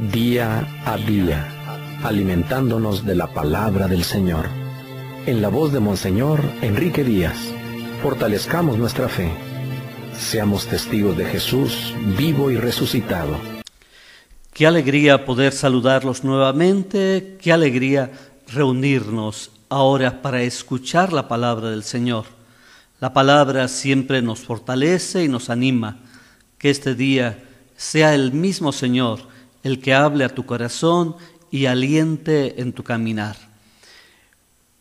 día a día, alimentándonos de la palabra del Señor. En la voz de Monseñor Enrique Díaz, fortalezcamos nuestra fe. Seamos testigos de Jesús vivo y resucitado. Qué alegría poder saludarlos nuevamente, qué alegría reunirnos ahora para escuchar la palabra del Señor. La palabra siempre nos fortalece y nos anima. Que este día sea el mismo Señor el que hable a tu corazón y aliente en tu caminar.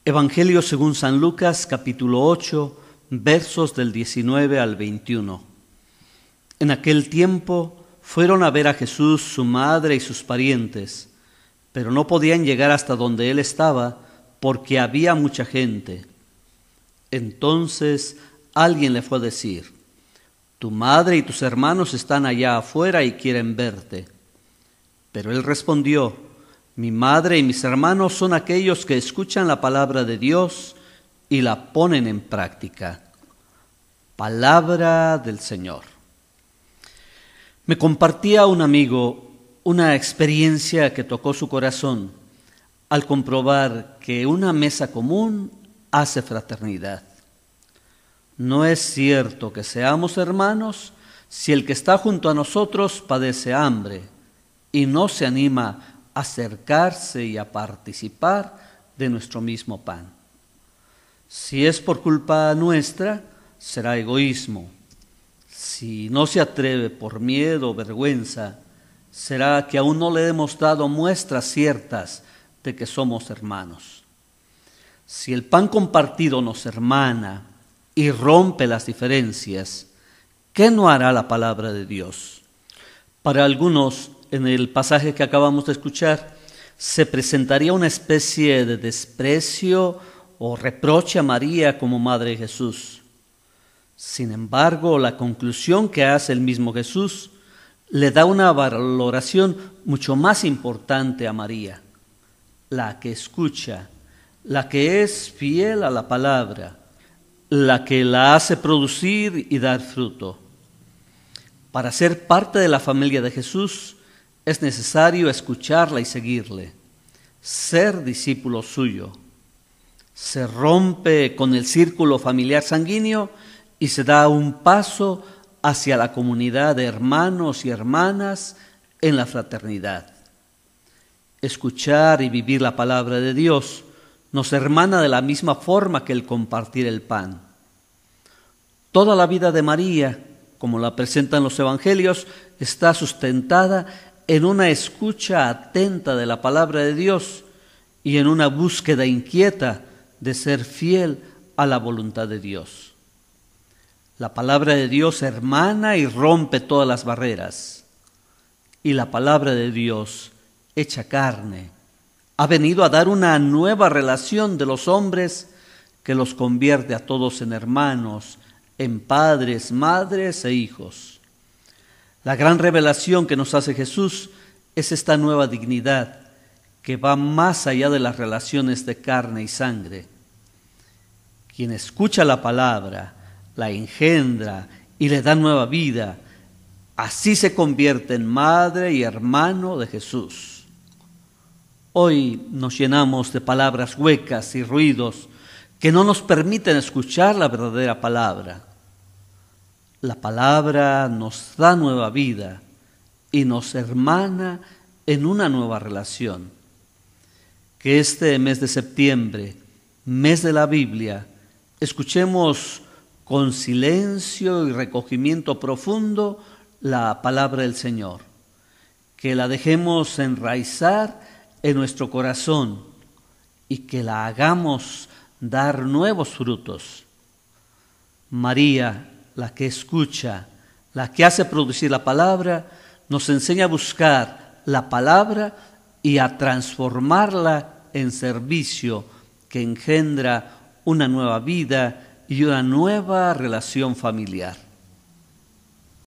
Evangelio según San Lucas capítulo 8 versos del 19 al 21. En aquel tiempo fueron a ver a Jesús su madre y sus parientes, pero no podían llegar hasta donde él estaba porque había mucha gente. Entonces alguien le fue a decir, tu madre y tus hermanos están allá afuera y quieren verte. Pero él respondió, mi madre y mis hermanos son aquellos que escuchan la palabra de Dios y la ponen en práctica. Palabra del Señor. Me compartía un amigo una experiencia que tocó su corazón al comprobar que una mesa común hace fraternidad. No es cierto que seamos hermanos si el que está junto a nosotros padece hambre y no se anima a acercarse y a participar de nuestro mismo pan. Si es por culpa nuestra, será egoísmo. Si no se atreve por miedo o vergüenza, será que aún no le hemos dado muestras ciertas de que somos hermanos. Si el pan compartido nos hermana, y rompe las diferencias, ¿qué no hará la palabra de Dios? Para algunos, en el pasaje que acabamos de escuchar, se presentaría una especie de desprecio o reproche a María como Madre de Jesús. Sin embargo, la conclusión que hace el mismo Jesús le da una valoración mucho más importante a María, la que escucha, la que es fiel a la palabra, la que la hace producir y dar fruto. Para ser parte de la familia de Jesús es necesario escucharla y seguirle, ser discípulo suyo. Se rompe con el círculo familiar sanguíneo y se da un paso hacia la comunidad de hermanos y hermanas en la fraternidad. Escuchar y vivir la palabra de Dios nos hermana de la misma forma que el compartir el pan. Toda la vida de María, como la presentan los evangelios, está sustentada en una escucha atenta de la palabra de Dios y en una búsqueda inquieta de ser fiel a la voluntad de Dios. La palabra de Dios hermana y rompe todas las barreras. Y la palabra de Dios, hecha carne, ha venido a dar una nueva relación de los hombres que los convierte a todos en hermanos, en padres, madres e hijos. La gran revelación que nos hace Jesús es esta nueva dignidad que va más allá de las relaciones de carne y sangre. Quien escucha la palabra, la engendra y le da nueva vida, así se convierte en madre y hermano de Jesús. Hoy nos llenamos de palabras huecas y ruidos que no nos permiten escuchar la verdadera palabra. La palabra nos da nueva vida y nos hermana en una nueva relación. Que este mes de septiembre, mes de la Biblia, escuchemos con silencio y recogimiento profundo la palabra del Señor. Que la dejemos enraizar en nuestro corazón y que la hagamos dar nuevos frutos. María, la que escucha, la que hace producir la palabra, nos enseña a buscar la palabra y a transformarla en servicio que engendra una nueva vida y una nueva relación familiar.